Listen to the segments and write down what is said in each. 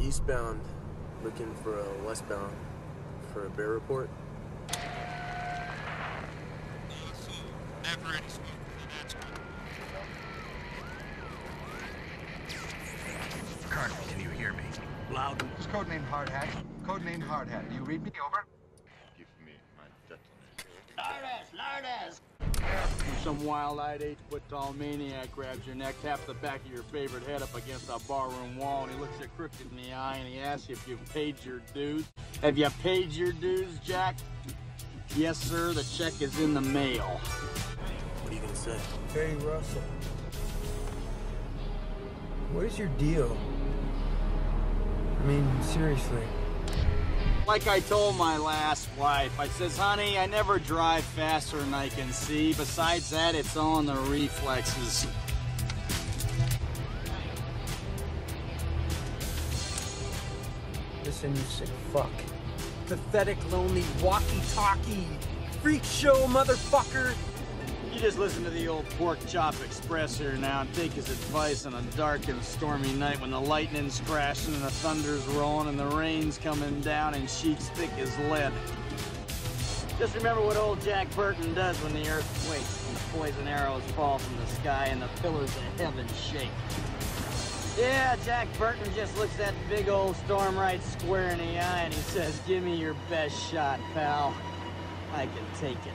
eastbound, looking for a westbound for a bear report. Never any smoke. That's good. Colonel, can you hear me? Loud. This is codename Hardhat. Codename Hardhat. Do you read me? Over. Give me my detonator. Some wild-eyed eight-foot-tall maniac grabs your neck, taps the back of your favorite head up against a barroom wall, and he looks you crooked in the eye, and he asks you if you've paid your dues. Have you paid your dues, Jack? Yes, sir. The check is in the mail. What are you gonna say? Hey, Russell. What is your deal? I mean, seriously. Like I told my last wife, I says, honey, I never drive faster than I can see. Besides that, it's in the reflexes. Listen, you sick fuck. Pathetic, lonely, walkie-talkie, freak show motherfucker. You just listen to the old Pork Chop Express here now and take his advice on a dark and stormy night when the lightning's crashing and the thunder's rolling and the rain's coming down in sheets thick as lead. Just remember what old Jack Burton does when the earth quakes and the poison arrows fall from the sky and the pillars of heaven shake. Yeah, Jack Burton just looks that big old storm right square in the eye and he says, give me your best shot, pal. I can take it.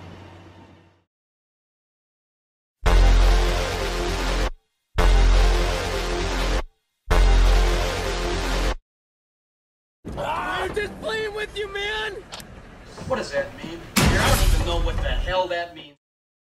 I'm just playing with you, man! What does that mean? I don't even know what the hell that means.